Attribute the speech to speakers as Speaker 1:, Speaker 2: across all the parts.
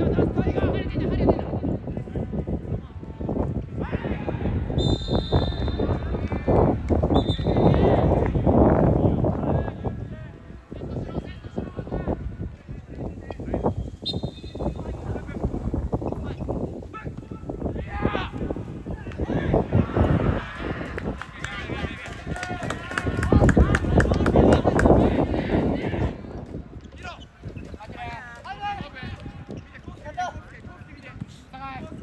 Speaker 1: Steiger, das Steiger!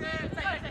Speaker 1: Let's go.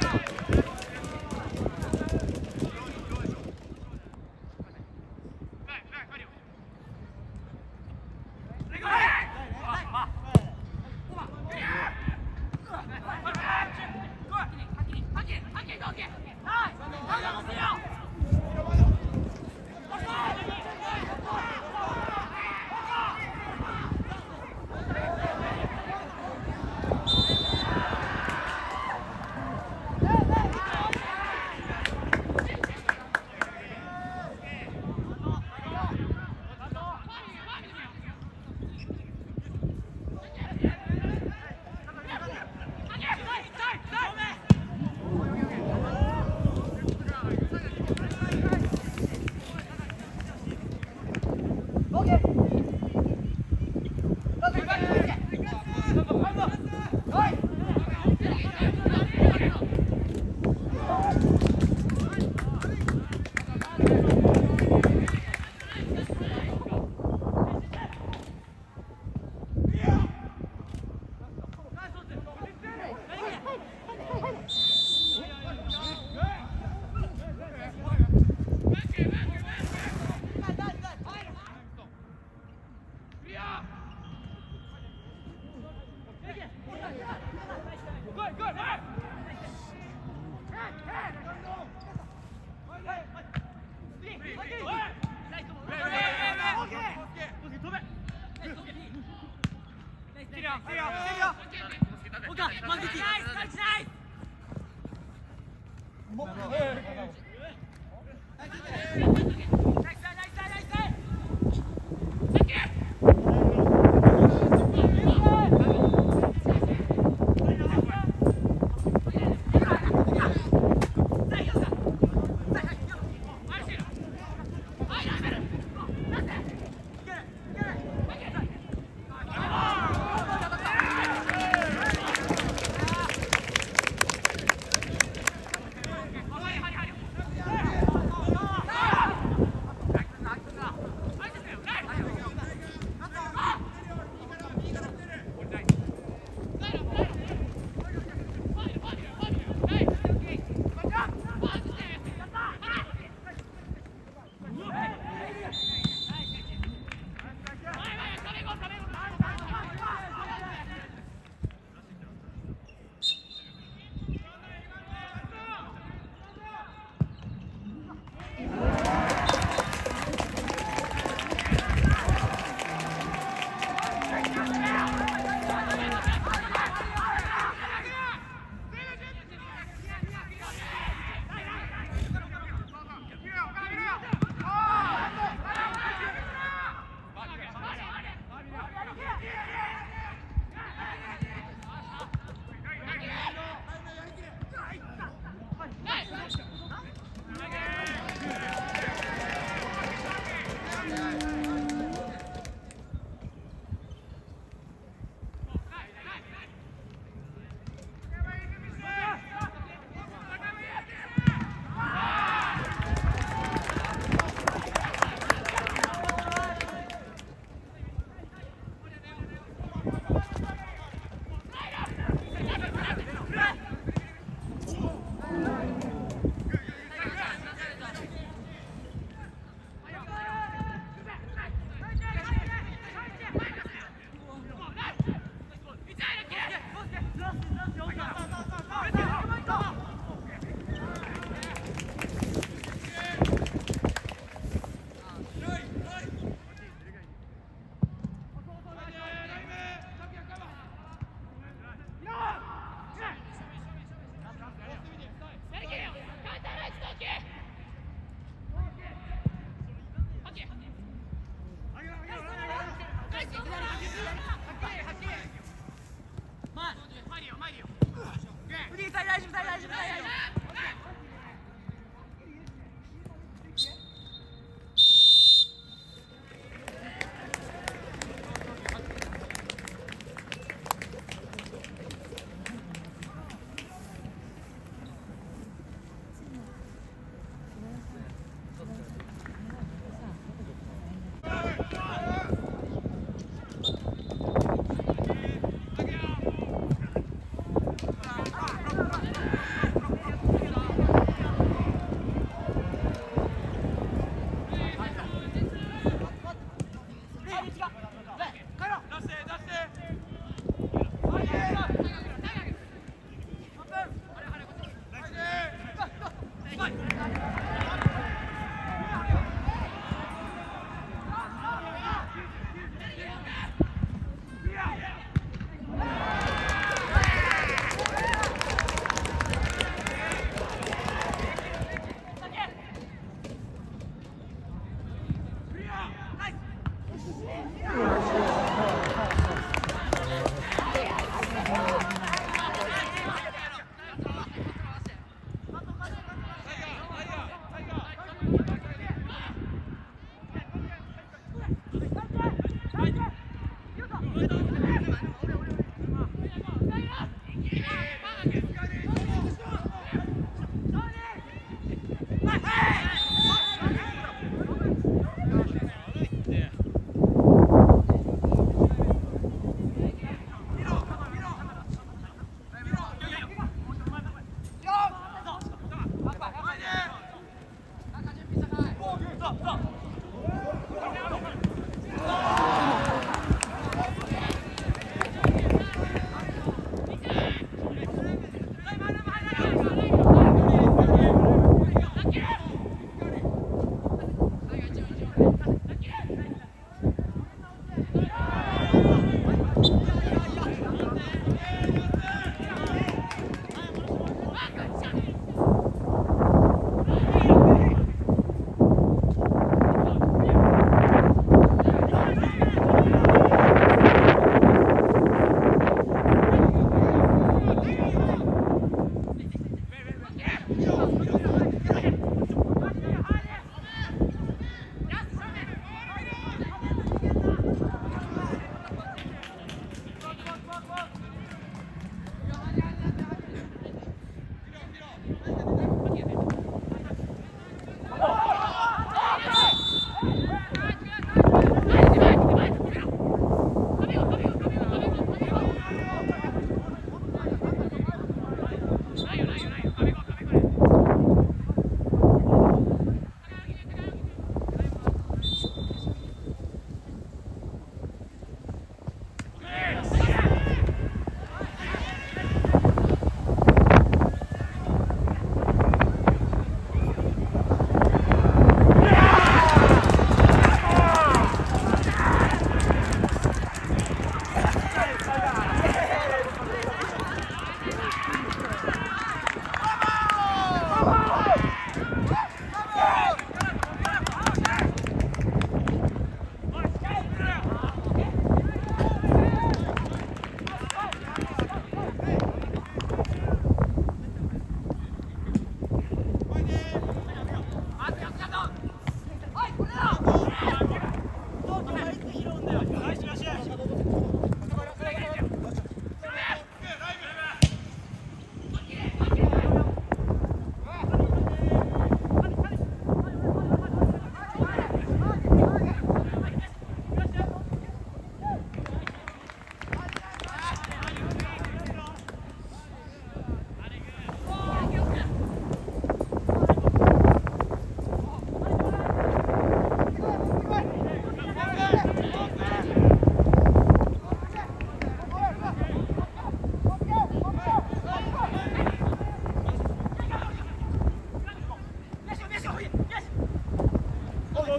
Speaker 1: Go! Hey!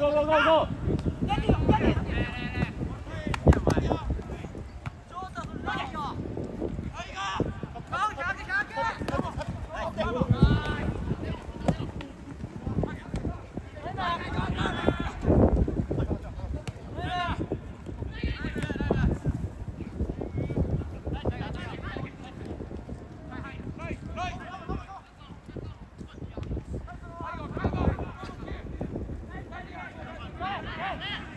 Speaker 1: go, go, go, go. 来来来